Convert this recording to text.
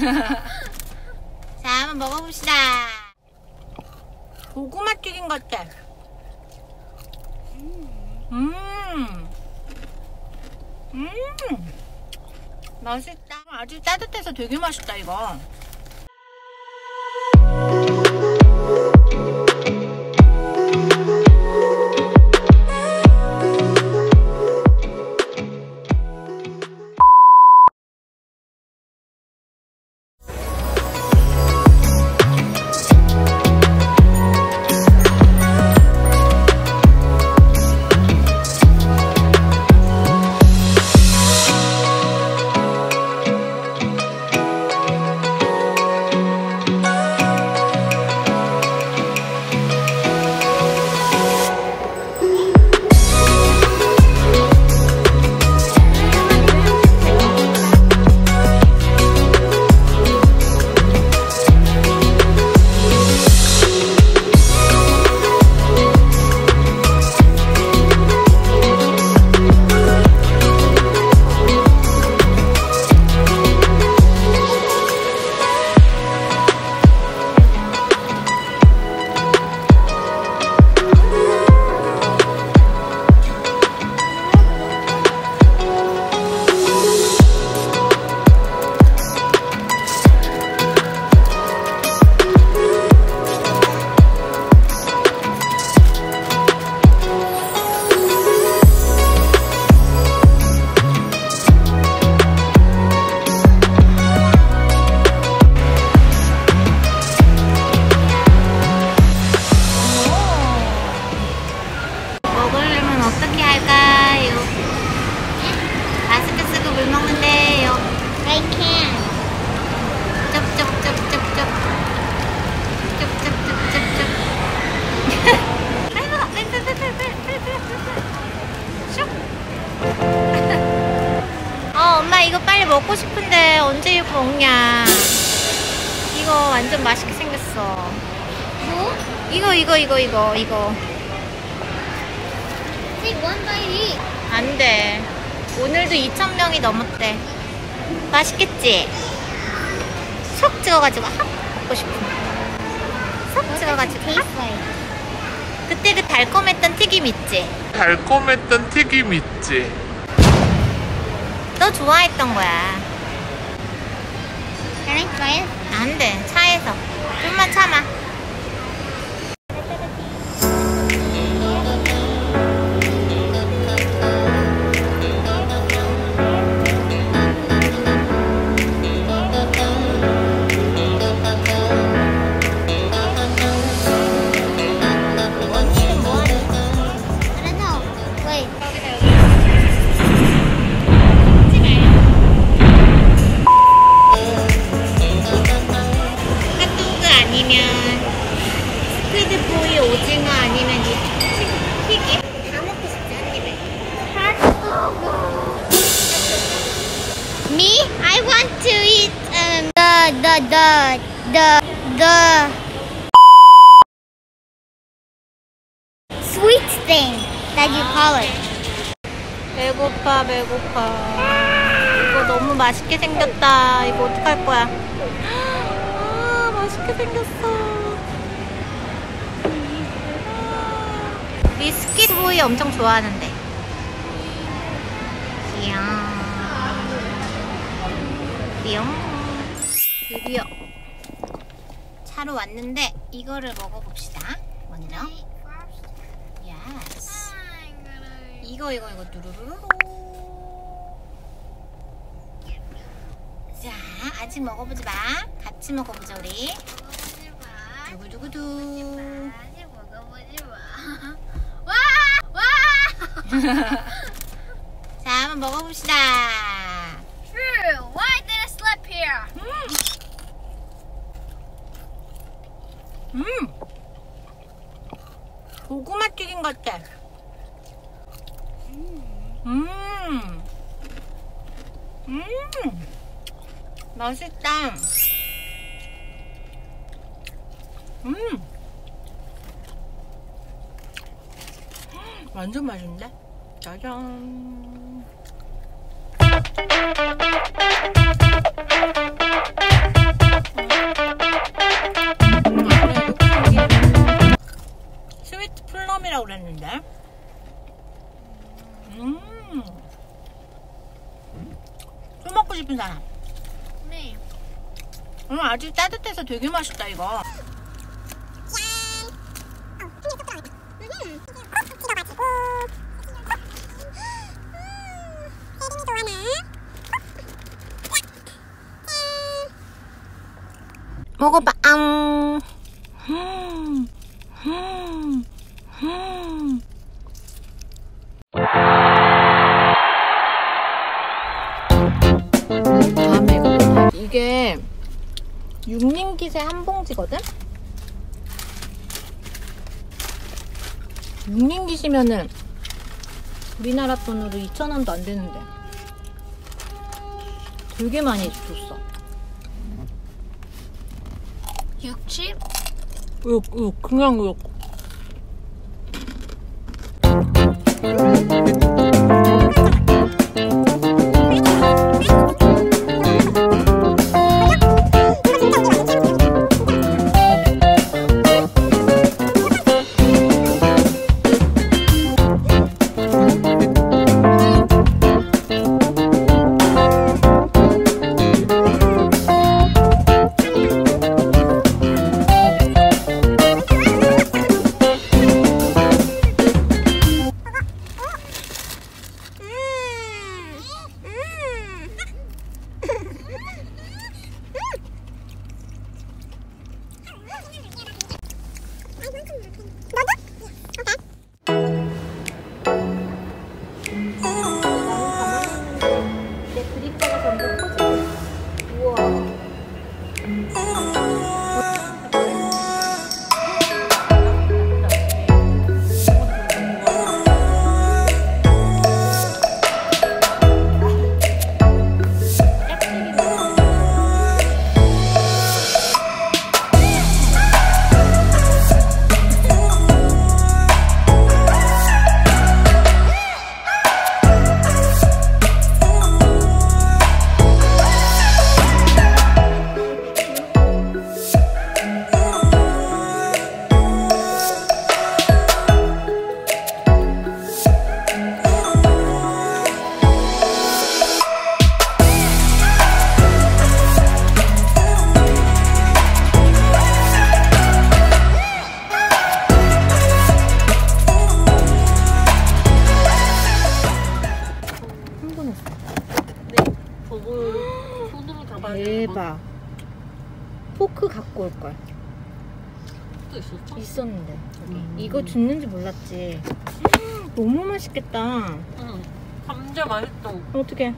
자, 한번 먹어봅시다. 고구마 튀김 같아. 음. 음. 맛있다. 아주 따뜻해서 되게 맛있다, 이거. 먹고 싶은데 언제 이거 먹냐? 이거 완전 맛있게 생겼어. 뭐? 이거 이거 이거 이거 이거. Take one bite each. 안 돼. 오늘도 2,000명이 넘었대. 맛있겠지? 속 찍어가지고 확 먹고. 속 does it 찍어가지고 확. 그때 그 달콤했던 튀김 있지? 달콤했던 튀김 있지? 너 좋아했던 거야. Try it? 안 돼. 차에서. 좀만 참아. Want to eat um the the the the the sweet thing that you call it. 배고파 배고파 이거 너무 맛있게 생겼다 이거 어떡할 거야 아 맛있게 생겼어 비스킷 보이 엄청 좋아하는데 뿅 드디어. 차로 왔는데 이거를 먹어봅시다. 먼저 yes 이거 이거 이거. 누르르르 자 아직 먹어보지 마. 같이 먹어보자 우리. 두구두구두. 자 한번 먹어봅시다. Why 음 고구마 튀김 같아 음 음. 맛있다. 음. 완전 맛있는데? 짜잔. 처음이라고 그랬는데. 음술 먹고 싶은 사람. 네. 음, 아주 따뜻해서 되게 맛있다 이거. 음. 먹어봐. 음. 음. 육링깃의 한 봉지거든? 육링깃이면은 우리나라 돈으로 2,000원도 안 되는데 되게 많이 줬어 60? 요, 요, 그냥 요. 내 그림자가 점점 커지고 우와 또 있었어? 있었는데 음. 이거 줬는지 몰랐지 너무 맛있겠다 응. 감자 맛있어. 어떻게